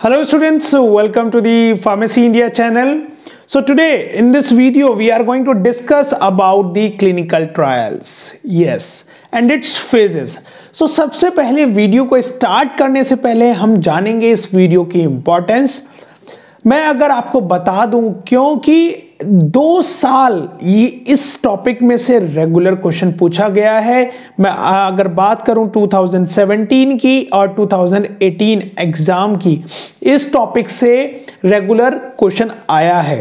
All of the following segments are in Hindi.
Hello students, welcome to the Pharmacy India channel. So today in this video we are going to discuss about the clinical trials. Yes, and its phases. So सबसे पहले वीडियो को स्टार्ट करने से पहले हम जानेंगे इस वीडियो की इंपॉर्टेंस मैं अगर आपको बता दूँ क्योंकि दो साल ये इस टॉपिक में से रेगुलर क्वेश्चन पूछा गया है। मैं अगर बात करूँ 2017 की और 2018 एग्ज़ाम की, इस टॉपिक से रेगुलर क्वेश्चन आया है।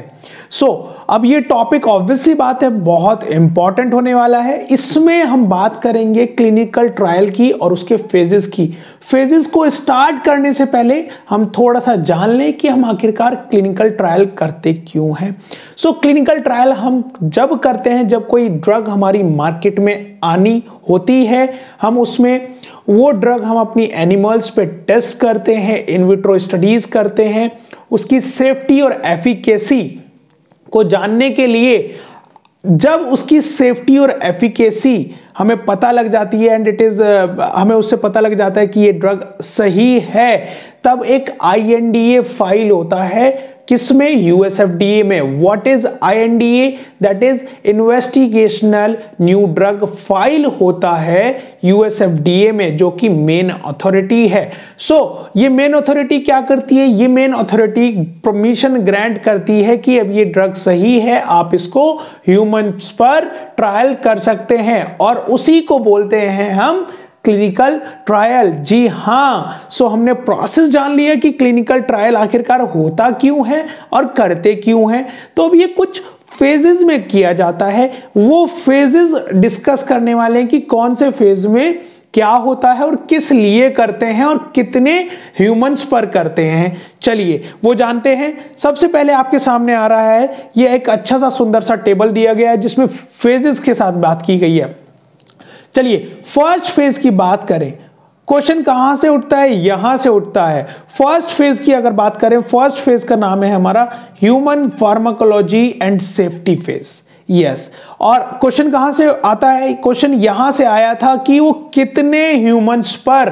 सो so, अब ये टॉपिक ऑब्वियसली बात है बहुत इंपॉर्टेंट होने वाला है। इसमें हम बात करेंगे क्लिनिकल ट्रायल की और उसके फेजेस की। फेजेस को स्टार्ट करने से पहले हम थोड़ा सा जान लें कि हम आखिरकार क्लिनिकल ट्रायल करते क्यों हैं। सो क्लिनिकल ट्रायल हम जब करते हैं जब कोई ड्रग हमारी मार्केट में आनी होती है हम उसमें वो ड्रग हम अपनी एनिमल्स पे टेस्ट करते हैं इनविट्रो स्टडीज़ करते हैं उसकी सेफ्टी और एफिकेसी को जानने के लिए, जब उसकी सेफ्टी और एफिकेसी हमें पता लग जाती है एंड इट इज़ हमें उससे पता लग जाता है कि ये ड्रग सही है, तब एक आईएनडीए फ़ाइल होता है किसमें? यूएसएफडीए में। What is INDA that is investigational new drug file होता है यूएसएफडीए में जो कि मेन अथॉरिटी है। सो so, ये मेन अथॉरिटी क्या करती है? ये मेन अथॉरिटी परमिशन ग्रांट करती है कि अब ये ड्रग सही है आप इसको ह्यूमंस पर ट्रायल कर सकते हैं। और उसी को बोलते हैं हम क्लिनिकल ट्रायल जी हाँ सो हमने प्रोसेस जान लिया कि क्लिनिकल ट्रायल आखिरकार होता क्यों है और करते क्यों है। तो अब ये कुछ फेजेस में किया जाता है। वो फेजेस डिस्कस करने वाले हैं कि कौन से फ़ेज़ में क्या होता है और किस लिए करते हैं और कितने ह्यूमंस पर करते हैं। चलिए, वो जानते हैं। सबसे पहले आपके सामने आ रहा है, ये एक अच्छा सा सुंदर सा टेबल दिया गया है जिसमें फेजेस के साथ बात की गई है। चलिए फ़र्स्ट फ़ेज़ की बात करें। क्वेश्चन कहाँ से उठता है? यहाँ से उठता है। फ़र्स्ट फ़ेज़ की अगर बात करें फ़र्स्ट फ़ेज़ का नाम है हमारा human pharmacology and safety phase yes और क्वेश्चन कहाँ से आता है? क्वेश्चन यहाँ से आया था कि वो कितने ह्यूमंस पर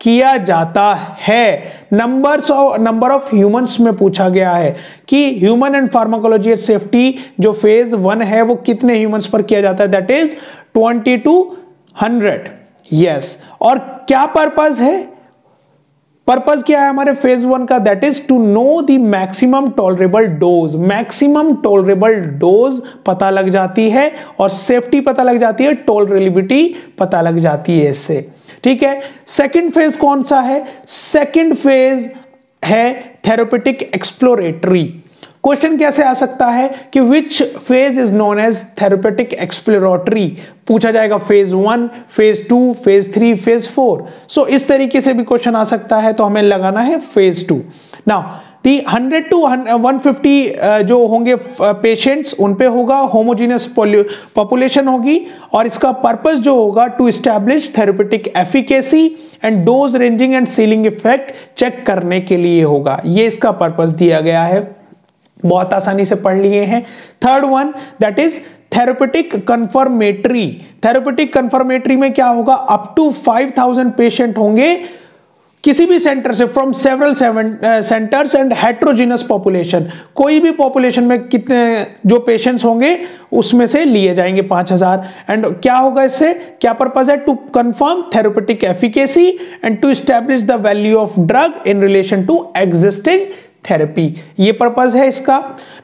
किया जाता है। Numbers of number of humans में पूछा गया है कि human and pharmacology and safety जो फ़ेज़ वन है, वो कितने ह्यूमंस पर किया जाता है? That is twenty to hundred. Yes और क्या पर्पज है? पर्पज क्या है हमारे फ़ेज़ वन का? That is to know the maximum tolerable dose maximum tolerable dose पता लग जाती है और सेफ्टी पता लग जाती है टॉलरेबिलिटी पता लग जाती है इससे। ठीक है? सेकंड फ़ेज़ कौन सा है? सेकंड फ़ेज़ है थेरोपेटिक एक्सप्लोरेटरी क्वेश्चन कैसे आ सकता है कि which phase is known as therapeutic exploratory पूछा जाएगा phase one phase two phase three phase four so इस तरीके से भी क्वेश्चन आ सकता है तो हमें लगाना है phase two now the 100 to 150 जो होंगे पेशेंट्स उन पे होगा होमोजीनियस पॉपुलेशन होगी, और इसका पर्पस जो होगा to establish therapeutic efficacy and dose ranging and ceiling effect check करने के लिए होगा. ये इसका पर्पस दिया गया है. बहुत आसानी से पढ़ लिए हैं। Third one that is therapeutic confirmatory therapeutic confirmatory में क्या होगा? अप टू 5000 पेशेंट होंगे किसी भी सेंटर से from several centers and heterogeneous population कोई भी पॉपुलेशन में कितने, जो पेशेंट्स होंगे, उसमें से लिए जाएँगे 5000 एंड क्या होगा इससे? क्या पर्पज है? To confirm therapeutic efficacy and to establish the value of drug in relation to existing therapy ये पर्पज है इसका.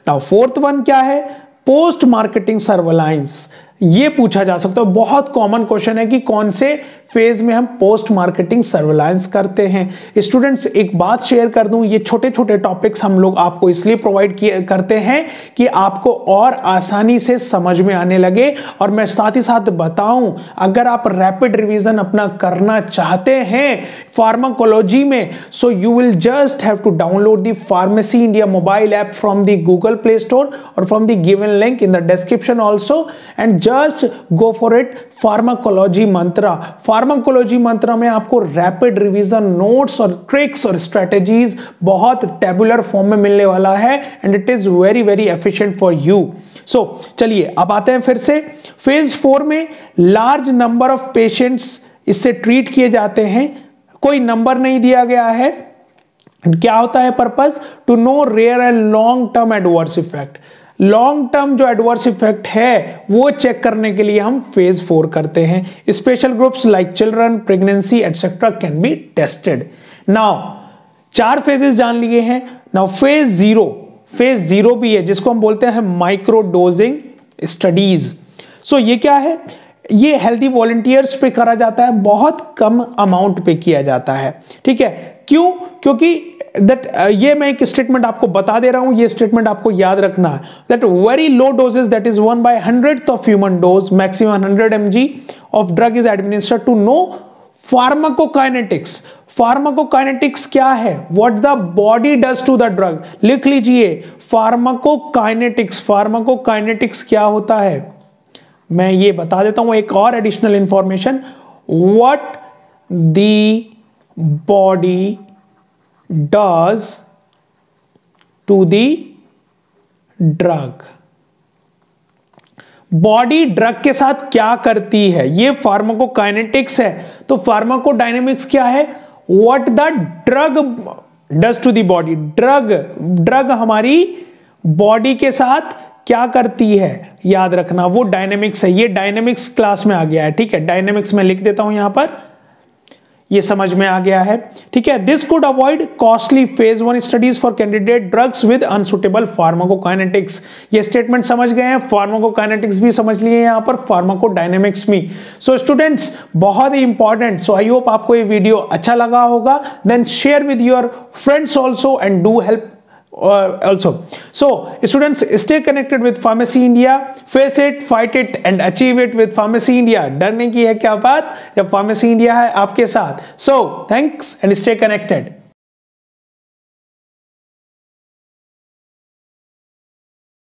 नाउ फोर्थ वन क्या है? पोस्ट मार्केटिंग सर्वेलाइंस ये पूछा जा सकता है। बहुत कॉमन क्वेश्चन है कि कौन से फ़ेज़ में हम पोस्ट मार्केटिंग सर्वेलांस करते हैं। स्टूडेंट्स एक बात शेयर कर दूँ, ये छोटे छोटे टॉपिक्स हम लोग आपको इसलिए प्रोवाइड किए, करते हैं कि आपको और आसानी से समझ में आने लगे। और मैं साथ ही साथ बताऊँ, अगर आप रैपिड रिवीजन अपना करना चाहते हैं फार्माकोलॉजी में so you will just have to download the pharmacy India mobile app from the Google Play Store और from the given link in the description also and just go for it pharmacology Mantra pharmacology Mantra में आपको रैपिड रिवीजन नोट्स और ट्रिक्स और स्ट्रेटेजीज बहुत टेबुलर फॉर्म में मिलने वाला है and it is very very efficient for you so चलिए, अब आते हैं फिर से। फ़ेज़ फोर में लार्ज नंबर ऑफ़ पेशेंट्स इससे ट्रीट किए जाते हैं। कोई नंबर नहीं दिया गया है। क्या होता है purpose to know rare and long term adverse effect long term जो एडवर्स इफ़ेक्ट है, वो चेक करने के लिए हम फ़ेज़ फोर करते हैं। Special groups like children pregnancy etcetera can be tested now चार फेजेस जान लिए हैं। Now phase zero phase zero भी है, जिसको हम बोलते हैं माइक्रो डोजिंग स्टडीज़ सो ये क्या है? ये हेल्थी वॉलेंटियर्स पे करा जाता है, बहुत कम अमाउंट पे किया जाता है। ठीक है? क्यों? क्योंकि दैट uh, ये मैं एक स्टेटमेंट आपको बता दे रहा हूँ ये स्टेटमेंट आपको याद रखना है। That very low doses that is one by hundred of human dose maximum hundred M of drug is administered to know pharmacokinetics pharmacokinetics क्या है? What the body does to the drug लिख लीजिए फार्माकोकाइनेटिक्स फार्माकोकाइनेटिक्स क्या होता है? मैं ये बता देता हूँ एक और additional information what the body does to the drug body drug के साथ क्या करती है? ये फार्माकोकाइनेटिक्स है। तो फार्माकोडायनेमिक्स क्या है? What the drug does to the body drug drug हमारी बॉडी के साथ क्या करती है? याद रखना, वो डायनेमिक्स है। ये डायनेमिक्स क्लास में आ गया है, ठीक है? डायनेमिक्स में लिख देता हूँ यहाँ पर। ये समझ में आ गया है। ठीक है this could avoid costly phase one studies for candidate drugs with unsuitable pharmacokinetics ये स्टेटमेंट समझ गए हैं फार्माकोकाइनेटिक्स भी समझ लिए यहाँ पर फार्माकोडायनेमिक्स भी। सो स्टूडेंट्स बहुत ही इंपॉर्टेंट सो आई होप आपको ये वीडियो अच्छा लगा होगा। Then share with your friends also and do help uh, also so students stay connected with pharmacy india face it fight it and achieve it with pharmacy india डरने की है क्या बात जब pharmacy india है आपके साथ so thanks and stay connected